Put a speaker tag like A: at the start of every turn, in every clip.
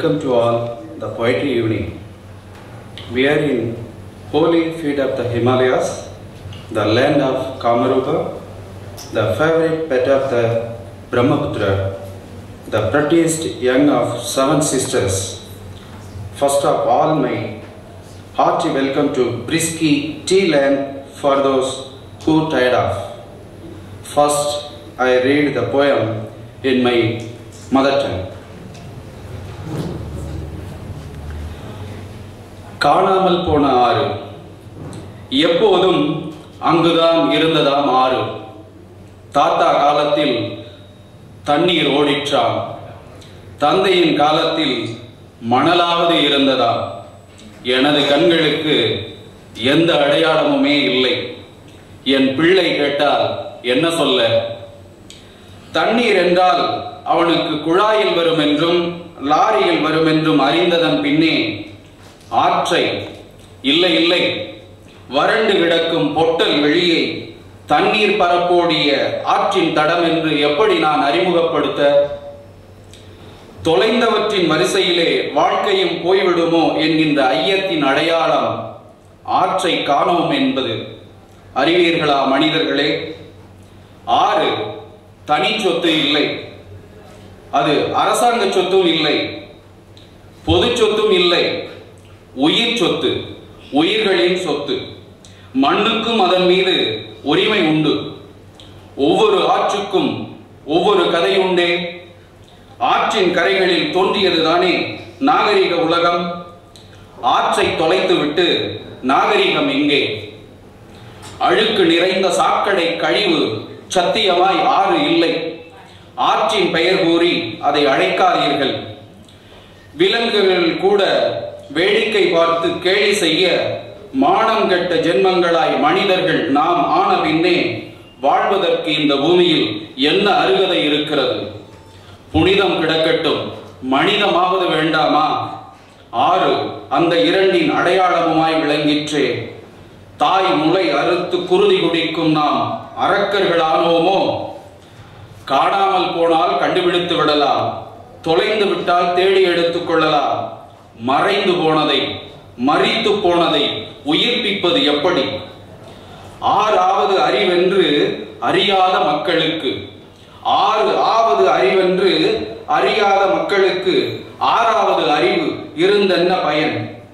A: Welcome to all the poetry evening. We are in holy feet of the Himalayas, the land of Kamarupa, the favorite pet of the Brahmaputra, the prettiest young of seven sisters. First of all, my hearty welcome to Brisky tea land for those who tired of. First, I read the poem in my mother tongue. காணாமல் போன ஆறு. எப்போதும் அங்குதான் இருந்ததாம் ஆறு. தாத்தா காலத்தில் தண்ணீர் ஓடிற்றாம். தந்தையின் காலத்தில் மணலாவது இருந்ததாம். எனது கண்களுக்கு எந்த அடையாளமுமே இல்லை. என் பிள்ளை கேட்டால் என்ன சொல்ல? தண்ணீர் என்றால் அவனுக்கு குழாயில் வரும் என்றும் லாரியில் வரும் என்றும் அறிந்ததன் பின்னே ஆற்றை இல்லை இல்லை வறண்டு கிடக்கும் பொட்டல் வெளியே தண்ணீர் பரப்போடிய ஆற்றின் தடம் என்று எப்படி நான் அறிமுகப்படுத்த? தொலைந்தவற்றின் வரிசையிலே வாழ்க்கையும் போய்விடுமோ? என்கின்ற ஐயத்தின் அடையாளம் ஆற்றை காணோம் என்பது. அறிவீர்களா மனிதர்களே? ஆறு தனி சொத்து இல்லை. அது அரசாங்க சொத்தும் இல்லை. பொது சொத்தும் இல்லை. உயிர் சொத்து உயிர்களின் சொத்து. மண்ணுக்கும் அதன் மீது உரிமை உண்டு. ஒவ்வொரு ஆற்றுக்கும் ஒவ்வொரு கதை உண்டே. ஆற்றின் கரைகளில் தோன்றியதுதானே நாகரிக உலகம். ஆற்றை தொலைத்துவிட்டு நாகரிகம் எங்கே? அழுக்கு நிறைந்த சாக்கடை கழிவு சத்தியமாய் ஆறு இல்லை. ஆற்றின் பெயர் கூறி அதை அழைக்காதீர்கள். விலங்குகள் கூட வேடிக்கை பார்த்து கேலி செய்ய மானம் கெட்ட ஜென்மங்களாய் மனிதர்கள் நாம் ஆன பின்னே வாழ்வதற்கு இந்த பூமியில் என்ன அருகதை இருக்கிறது? புனிதம் கிடக்கட்டும். மனிதமாவது வேண்டாமா? ஆறு அந்த இரண்டின் அடையாளமுமாய் விளங்கிற்றே. தாய் முளை அறுத்து குருதி குடிக்கும் நாம் அரக்கர்களானோமோ? காணாமல் போனால் கண்டுபிடித்து விடலாம். தொலைந்து விட்டால் தேடி எடுத்துக் கொள்ளலாம். மறைந்து போனதை மறித்து போனதை உயிர்ப்பிப்பது எப்படி? ஆறாவது அறிவென்று அறியாத மக்களுக்கு. ஆறு ஆவது அறிவென்று அறியாத மக்களுக்கு ஆறாவது அறிவு இருந்தென்ன பயன்?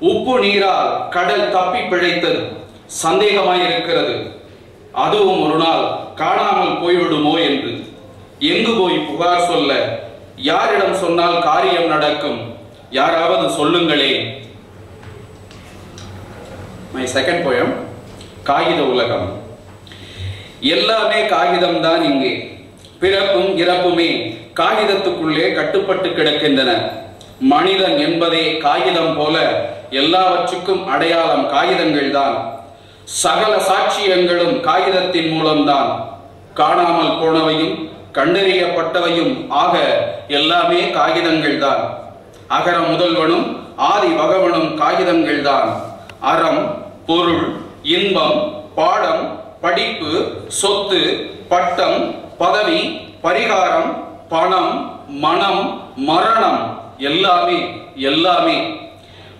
A: உப்பு நீரால் கடல் தப்பி பிழைத்தது சந்தேகமாயிருக்கிறது. அதுவும் ஒரு நாள் காணாமல் போய்விடுமோ என்று. எங்கு போய் புகார் சொல்ல? யாரிடம் சொன்னால் காரியம் நடக்கும். யாராவது சொல்லுங்களே. மை செகண்ட் போயம் காகித உலகம். எல்லாமே காகிதம் தான் இங்கே. பிறப்பும் இறப்புமே காகிதத்துக்குள்ளே கட்டுப்பட்டு கிடக்கின்றன. மனிதன் என்பதே காகிதம் போல எல்லாவற்றுக்கும் அடையாளம் காகிதங்கள் தான் சகல சாட்சியங்களும் காகிதத்தின் மூலம்தான். காணாமல் போனவையும் கண்டறியப்பட்டவையும் ஆக எல்லாமே காகிதங்கள் தான் அகர முதல்வனும் ஆதி பகவனும் காகிதங்கள் தான் அறம் பொருள் இன்பம் பாடம் படிப்பு சொத்து பட்டம் பதவி பரிகாரம் பணம் மனம் மரணம் எல்லாமே எல்லாமே.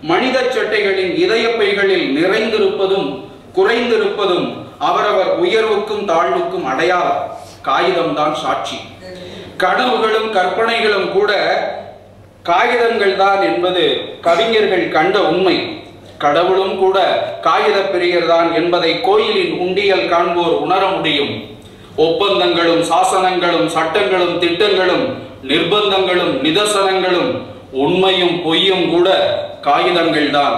A: மனித சட்டைகளின் இதயப்பைகளில் நிறைந்திருப்பதும் குறைந்திருப்பதும் அவரவர் உயர்வுக்கும் தாழ்வுக்கும் அடையாளம். காகிதம்தான் சாட்சி. கனவுகளும் கற்பனைகளும் கூட காகிதங்கள் தான் என்பது கவிஞர்கள் கண்ட உண்மை. கடவுளும் கூட காகித பிரியர் தான் என்பதை கோயிலின் உண்டியல் காண்போர் உணர முடியும். ஒப்பந்தங்களும் சாசனங்களும் சட்டங்களும் திட்டங்களும் நிர்பந்தங்களும் நிதர்சனங்களும் உண்மையும் பொய்யும் கூட காகிதங்கள் தான்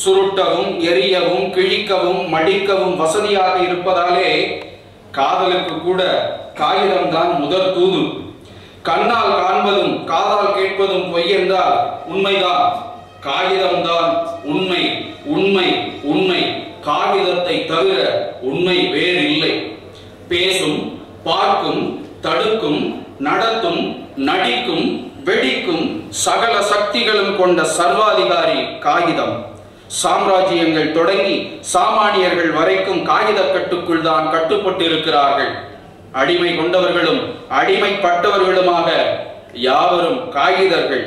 A: சுருட்டவும் எரியவும் கிழிக்கவும் மடிக்கவும் வசதியாக இருப்பதாலே காதலுக்கு கூட காகிதம்தான் முதற் தூது கண்ணால் காண்பதும் காதால் கேட்பதும் பொய் என்றால் உண்மைதான். காகிதம்தான் உண்மை உண்மை உண்மை. காகிதத்தை தவிர உண்மை வேறு இல்லை பேசும் பார்க்கும் தடுக்கும் நடத்தும் நடிக்கும் வெடிக்கும் சகல சக்திகளும் கொண்ட சர்வாதிகாரி காகிதம். சாம்ராஜ்யங்கள் தொடங்கி சாமானியர்கள் வரைக்கும் காகித கட்டுக்குள் தான் கட்டுப்பட்டு இருக்கிறார்கள் அடிமை கொண்டவர்களும் அடிமைப்பட்டவர்களுமாக யாவரும் காகிதர்கள்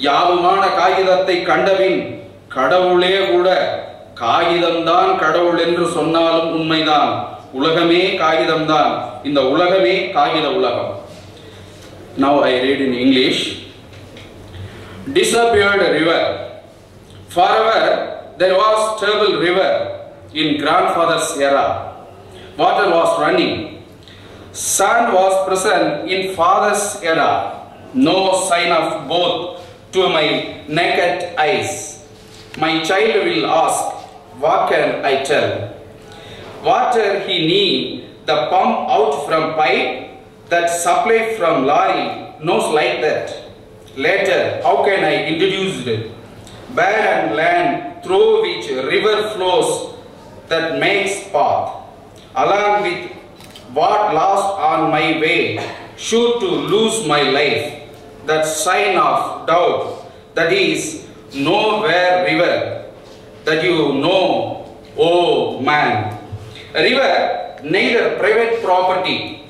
A: யாவுமான காகிதத்தை கண்டபின் கடவுளே கூட காகிதம்தான் கடவுள் என்று சொன்னாலும் உண்மைதான் உலகமே காகிதம்தான் இந்த உலகமே காகித உலகம் Now I read in English. Disappeared river. Forever there was terrible river in grandfather's era. Water was running. Sun was present in father's era. No sign of both to my naked eyes. My child will ask, What can I tell? Water he need the pump out from pipe that supply from lorry knows like that. Later, how can I introduce it? Barren land through which river flows that makes path. Along with what lost on my way, sure to lose my life. That sign of doubt, that is nowhere river, that you know, oh man. A river, neither private property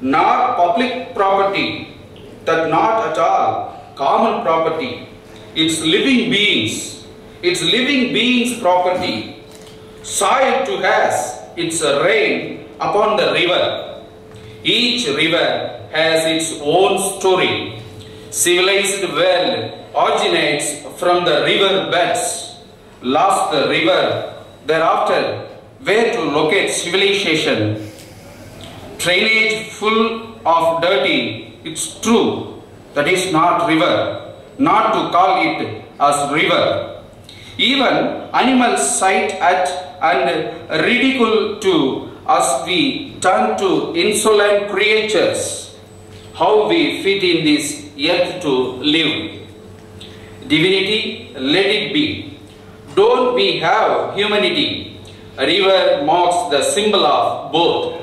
A: nor public property, that not at all common property. It's living beings, it's living beings property. Soil to has its rain upon the river. Each river has its own story. Civilized world originates from the river beds. Lost the river, thereafter, where to locate civilization? Drainage full of dirty, it's true, that is not river, not to call it as river. Even animals sight at and ridicule to as we turn to insolent creatures, how we fit in this earth to live. Divinity, let it be. Don't we have humanity? A river marks the symbol of both.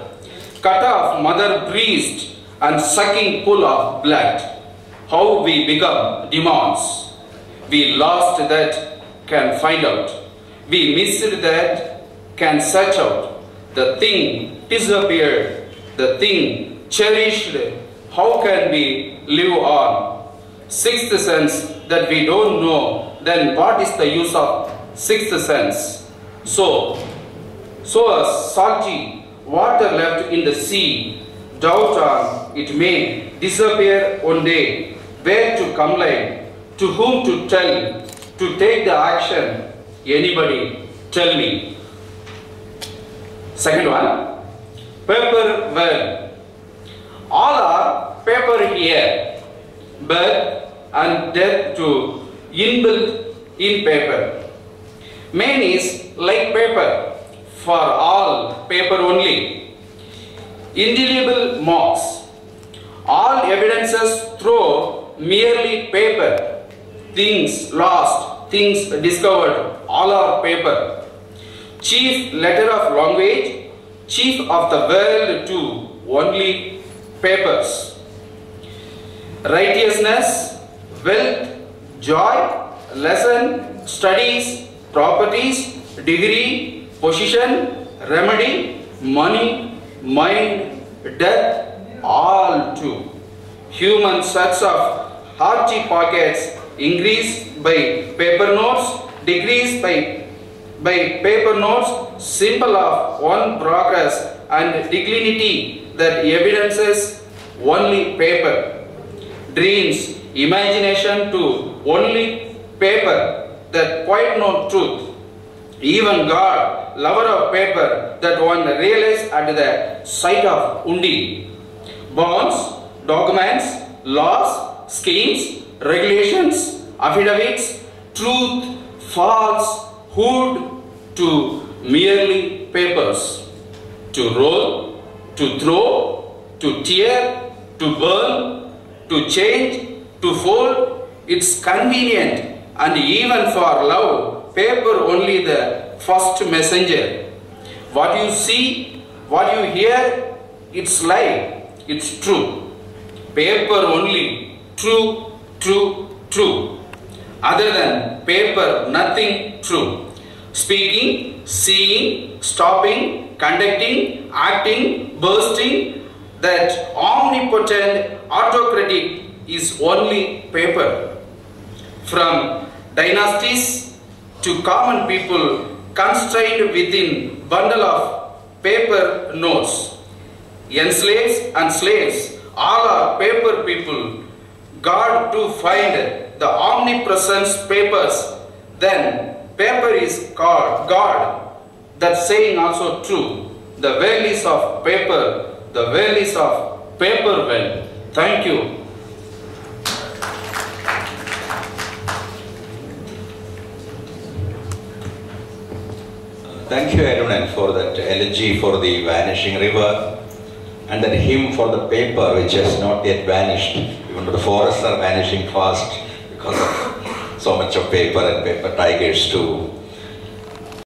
A: Cut off mother breast and sucking pool of blood. How we become demons. We lost that, can find out. We missed that, can search out. The thing disappeared, the thing cherished. How can we live on? Sixth sense that we don't know, then what is the use of sixth sense? So, so uh, a salty water left in the sea, doubt on it may disappear one day. Where to come? complain? To whom to tell? To take the action? Anybody? Tell me. Second one, paper well. All are paper here, birth and death to inbuilt in paper. Man is like paper, for all paper only. Indelible marks. All evidences through merely paper. Things lost, things discovered, all are paper. Chief letter of language, chief of the world too, only papers. Righteousness, wealth, joy, lesson, studies, properties, degree, position, remedy, money, mind, death, all too. Human sets of hearty pockets increase by paper notes, decrease by, by paper notes, symbol of one progress and dignity that evidences only paper. Dreams, imagination to only paper that quite no truth. Even God, lover of paper, that one realized at the sight of undi. Bonds, documents, laws, schemes, regulations, affidavits, truth, falsehood to merely papers. To roll, to throw, to tear, to burn, to change, to fold, it's convenient and even for love, paper only the first messenger. What you see, what you hear, it's lie, it's true. Paper only, true, true, true. Other than paper, nothing true. Speaking, seeing, stopping, conducting, acting, bursting, that omnipotent autocratic is only paper. from dynasties to common people constrained within bundle of paper notes. Enslaves and slaves, all are paper people. God to find the omnipresence papers, then paper is God. God. That saying also true. The well is of paper, the well is of paper well. Thank you.
B: Thank you, Arunan, for that elegy for the vanishing river and that hymn for the paper which has not yet vanished. Even though the forests are vanishing fast so much of paper and paper tigers too.